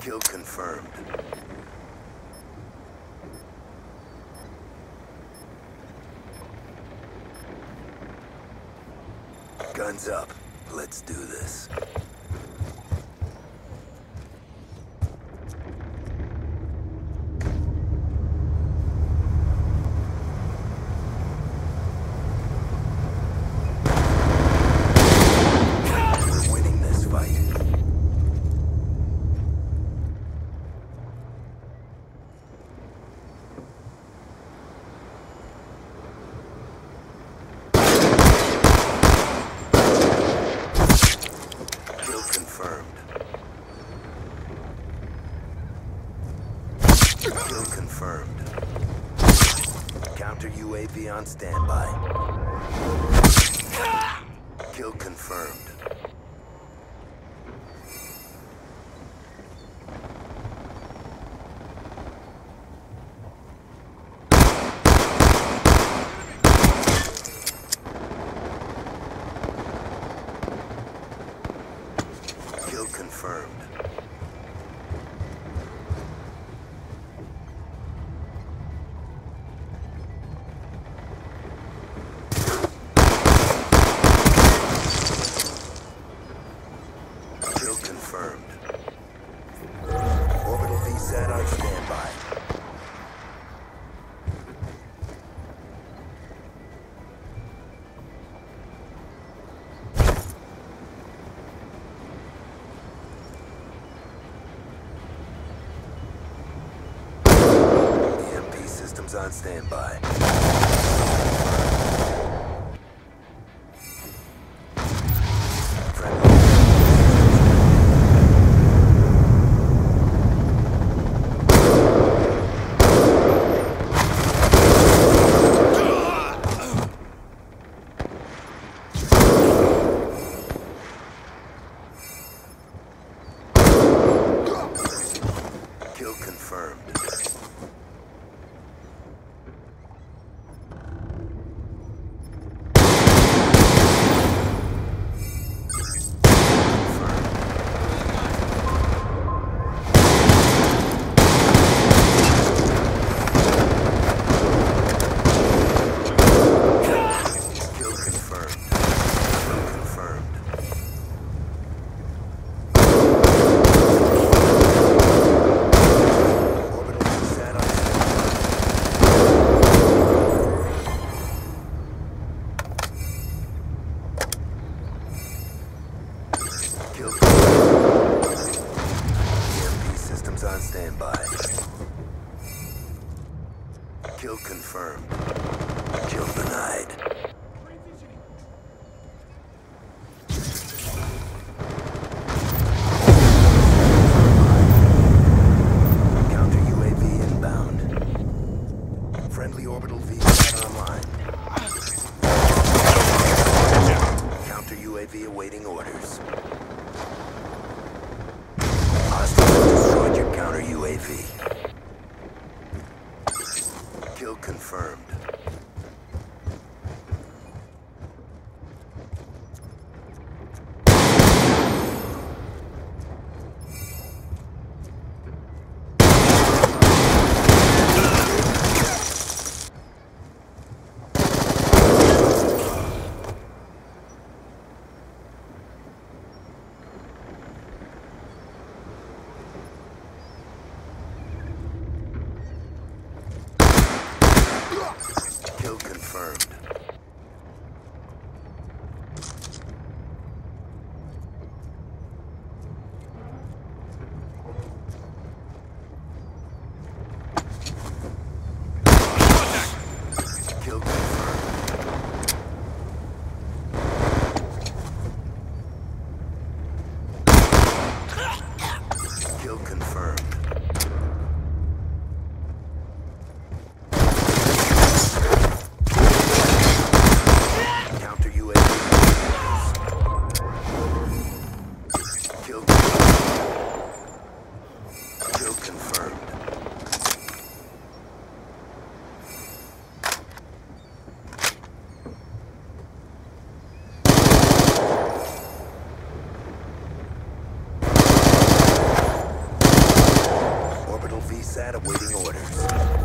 Kill confirmed. Guns up. Let's do this. We're winning this fight. Kill confirmed. Kill confirmed. Counter UAV on standby. Kill confirmed. Systems on standby. Kill confirmed. Kill confirmed. Kill confirmed. Orbital VSAT on standby. Kill confirmed. EMP on standby. Kill confirmed. Kill denied. sadly sat awaiting orders.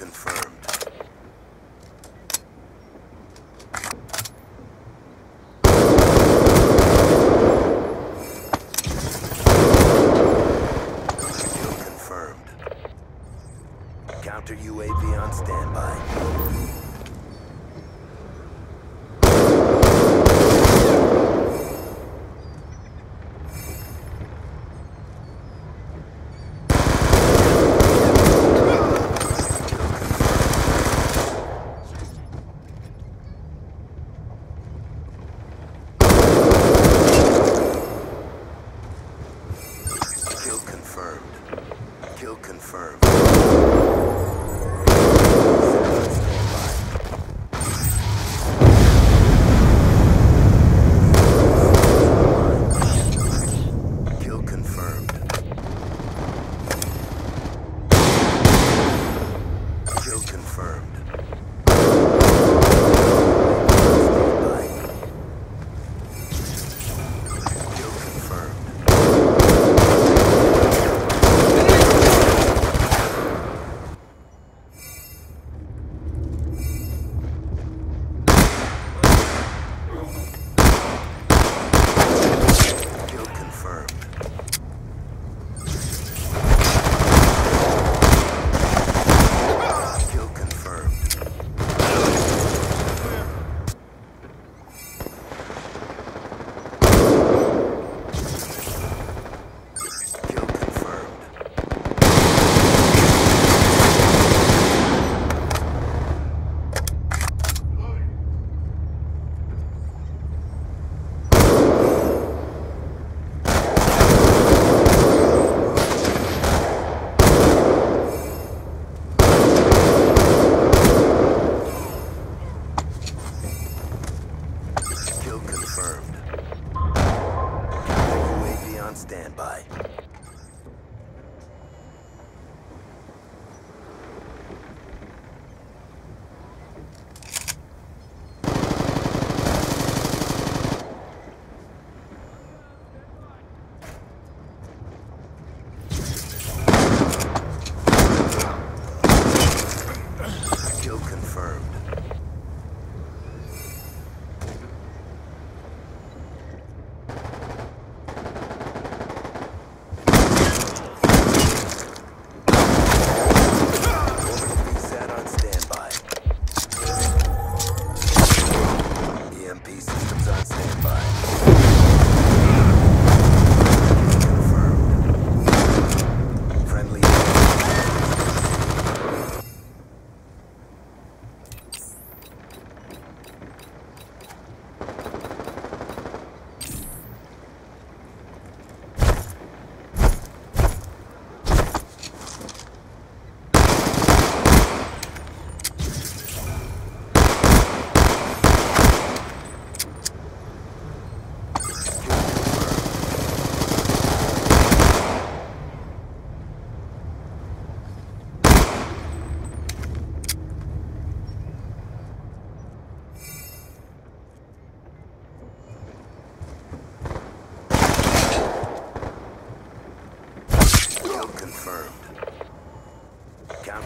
confirmed. Deal confirmed. Counter UAV on standby.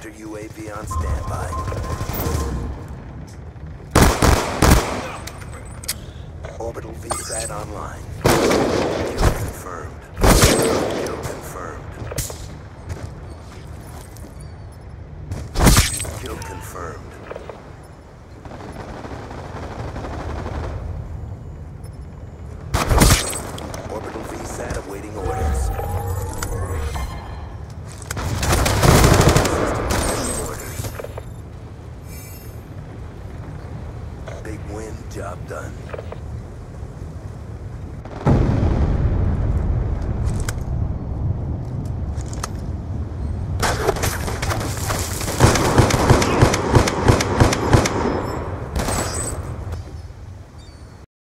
Counter UAV on standby. Orbital VSAT online. Big win, job done.